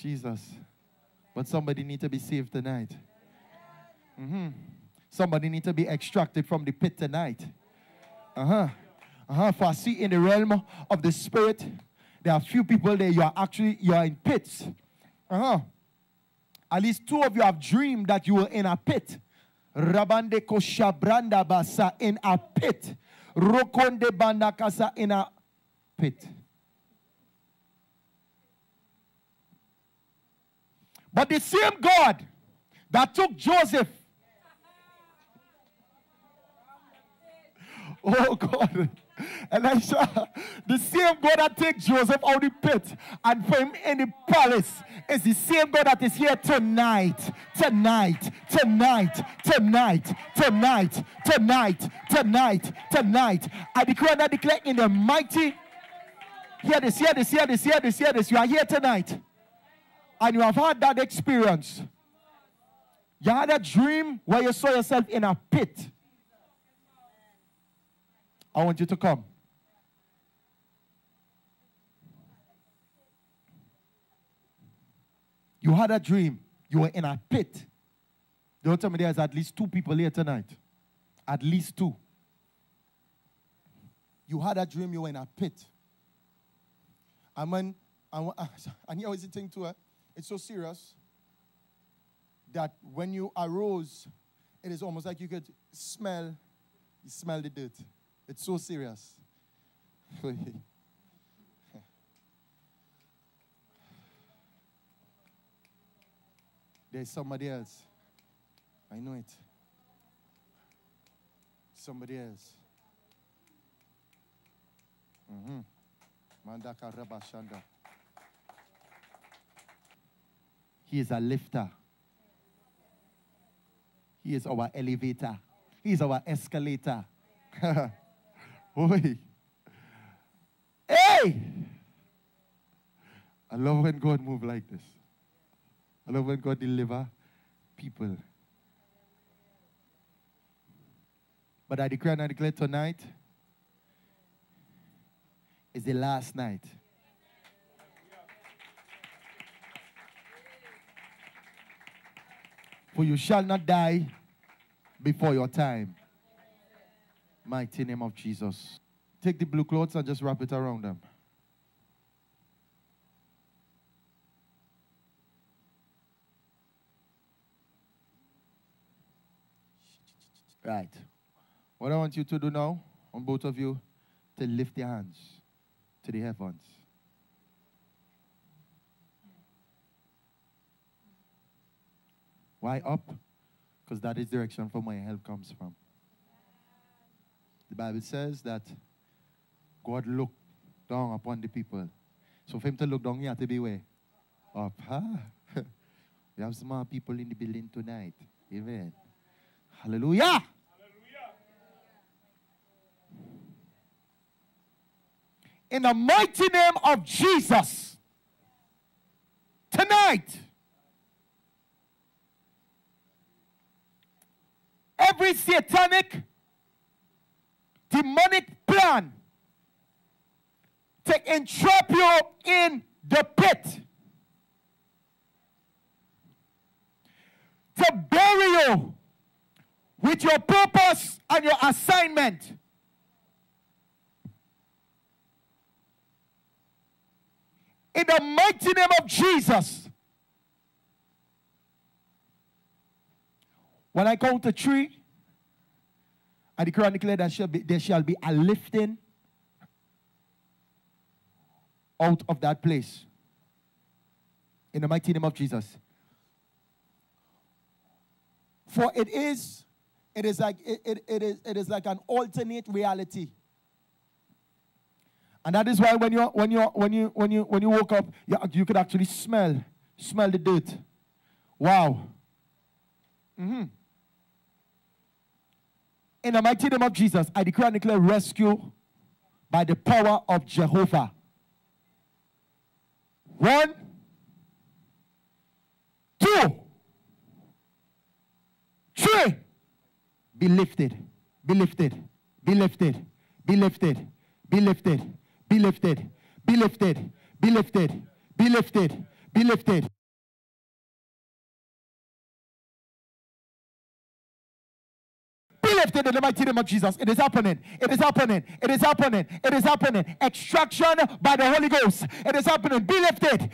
Jesus. But somebody need to be saved tonight. Mm-hmm. Somebody need to be extracted from the pit tonight. Uh-huh. Uh-huh. For I see in the realm of the spirit, there are few people there. You are actually you are in pits. Uh-huh. At least two of you have dreamed that you were in a pit. Rabande koshabranda basa in a pit. Rokonde bandakasa in a pit. But the same God that took Joseph. Oh God. Elisha, the same God that takes Joseph out of the pit and put him in the palace is the same God that is here tonight, tonight, tonight, tonight, tonight, tonight, tonight, tonight. I declare and I declare in the mighty, hear this, hear this, hear this, hear this, hear this. You are here tonight and you have had that experience. You had a dream where you saw yourself in a pit. I want you to come. You had a dream. You were in a pit. Don't tell me there's at least two people here tonight. At least two. You had a dream you were in a pit. And when, and, and here was the thing too, eh? It's so serious that when you arose, it is almost like you could smell, you smell the dirt. It's so serious. There's somebody else. I know it. Somebody else. Mm-hmm. Mandaka Rabashanda. He is a lifter. He is our elevator. He is our escalator. Oi. Hey! I love when God move like this. I love when God deliver people. But I declare and I declare tonight is the last night. For you shall not die before your time. Mighty name of Jesus. Take the blue clothes and just wrap it around them. Right. What I want you to do now, on both of you, to lift your hands to the heavens. Why up? Because that is direction from where help comes from. The Bible says that God looked down upon the people. So for him to look down, he had to be where? Up. Huh? we have small people in the building tonight. Amen. Hallelujah. Hallelujah. In the mighty name of Jesus, tonight, every satanic, demonic plan to entrap you in the pit, to bury you with your purpose and your assignment. In the mighty name of Jesus. When I count to three, I declare and declare that shall be, there shall be a lifting out of that place. In the mighty name of Jesus. For it is, it is like it, it, it is it is like an alternate reality. And that is why when you when you when you when you when you woke up, you, you could actually smell smell the dirt. Wow. Mm-hmm. In the mighty name of Jesus, I declare and declare rescue by the power of Jehovah. One, two, three. Be lifted, be lifted, be lifted, be lifted, be lifted, be lifted, be lifted, be lifted, be lifted, be lifted. Lifted in the mighty name of Jesus. It is happening. It is happening. It is happening. It is happening. Extraction by the Holy Ghost. It is happening. Be lifted.